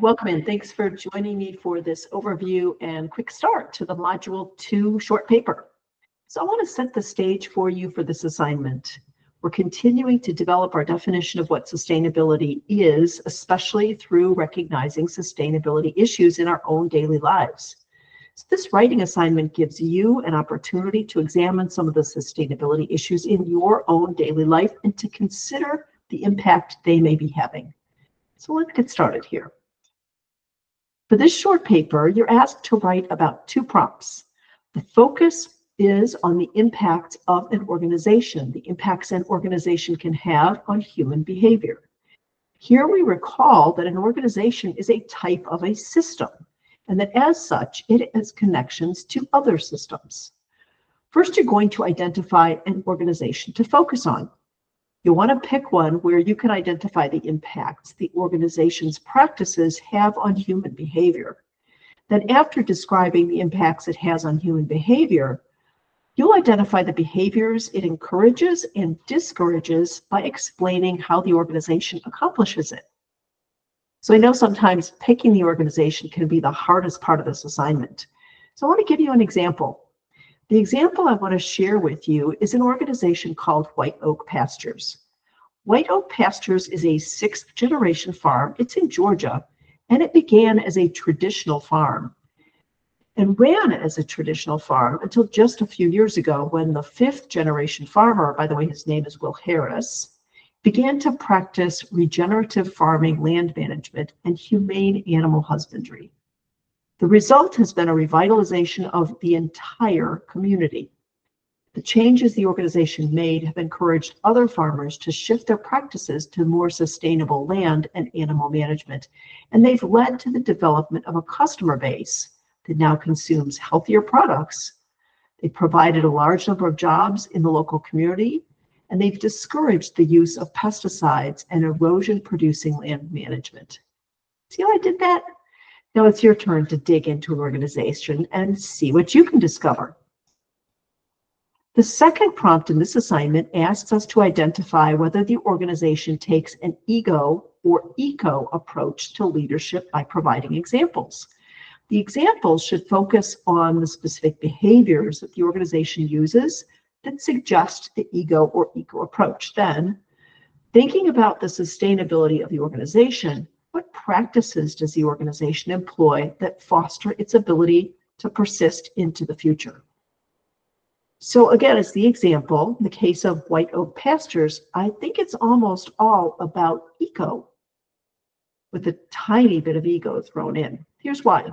Welcome and thanks for joining me for this overview and quick start to the Module 2 short paper. So I want to set the stage for you for this assignment. We're continuing to develop our definition of what sustainability is, especially through recognizing sustainability issues in our own daily lives. So this writing assignment gives you an opportunity to examine some of the sustainability issues in your own daily life and to consider the impact they may be having. So let's get started here. For this short paper, you're asked to write about two prompts. The focus is on the impact of an organization, the impacts an organization can have on human behavior. Here we recall that an organization is a type of a system, and that as such, it has connections to other systems. First, you're going to identify an organization to focus on. You'll want to pick one where you can identify the impacts the organization's practices have on human behavior. Then after describing the impacts it has on human behavior, you'll identify the behaviors it encourages and discourages by explaining how the organization accomplishes it. So I know sometimes picking the organization can be the hardest part of this assignment. So I want to give you an example. The example I want to share with you is an organization called White Oak Pastures. White Oak Pastures is a sixth generation farm. It's in Georgia, and it began as a traditional farm and ran as a traditional farm until just a few years ago when the fifth generation farmer, by the way, his name is Will Harris, began to practice regenerative farming, land management, and humane animal husbandry. The result has been a revitalization of the entire community. The changes the organization made have encouraged other farmers to shift their practices to more sustainable land and animal management, and they've led to the development of a customer base that now consumes healthier products. They've provided a large number of jobs in the local community, and they've discouraged the use of pesticides and erosion producing land management. See how I did that? Now it's your turn to dig into an organization and see what you can discover. The second prompt in this assignment asks us to identify whether the organization takes an ego or eco approach to leadership by providing examples. The examples should focus on the specific behaviors that the organization uses that suggest the ego or eco approach. Then, thinking about the sustainability of the organization, practices does the organization employ that foster its ability to persist into the future? So again, as the example, in the case of white oak pastures, I think it's almost all about eco with a tiny bit of ego thrown in. Here's why.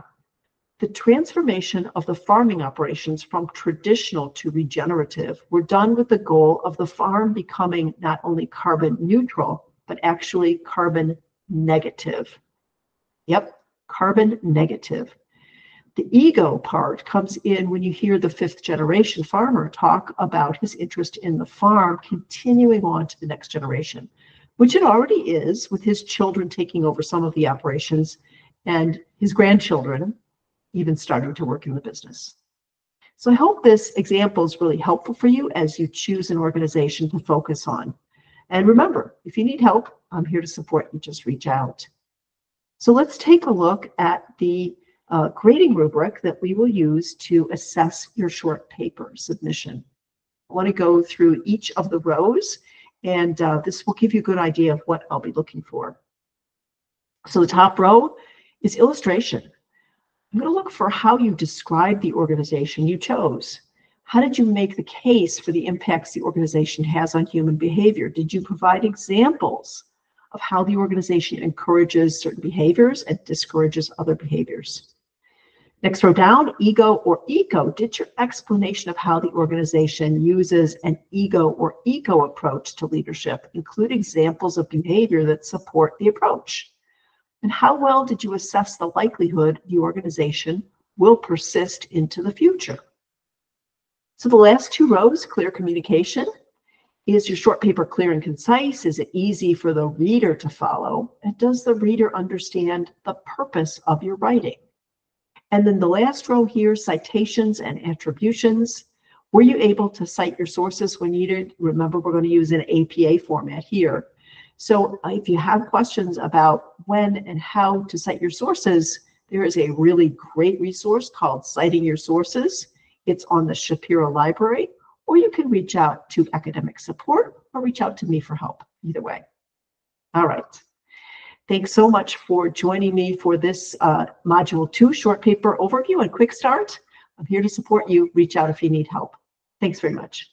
The transformation of the farming operations from traditional to regenerative were done with the goal of the farm becoming not only carbon neutral, but actually carbon negative. Yep, carbon negative. The ego part comes in when you hear the fifth generation farmer talk about his interest in the farm continuing on to the next generation, which it already is with his children taking over some of the operations and his grandchildren even starting to work in the business. So I hope this example is really helpful for you as you choose an organization to focus on. And remember, if you need help, I'm here to support you. Just reach out. So let's take a look at the uh, grading rubric that we will use to assess your short paper submission. I want to go through each of the rows, and uh, this will give you a good idea of what I'll be looking for. So the top row is illustration. I'm going to look for how you describe the organization you chose. How did you make the case for the impacts the organization has on human behavior? Did you provide examples of how the organization encourages certain behaviors and discourages other behaviors? Next row down, ego or eco. Did your explanation of how the organization uses an ego or eco approach to leadership include examples of behavior that support the approach? And how well did you assess the likelihood the organization will persist into the future? So the last two rows, clear communication. Is your short paper clear and concise? Is it easy for the reader to follow? And does the reader understand the purpose of your writing? And then the last row here, citations and attributions. Were you able to cite your sources when needed? Remember, we're going to use an APA format here. So if you have questions about when and how to cite your sources, there is a really great resource called Citing Your Sources. It's on the Shapiro Library, or you can reach out to academic support or reach out to me for help, either way. All right. Thanks so much for joining me for this uh, Module 2 short paper overview and quick start. I'm here to support you. Reach out if you need help. Thanks very much.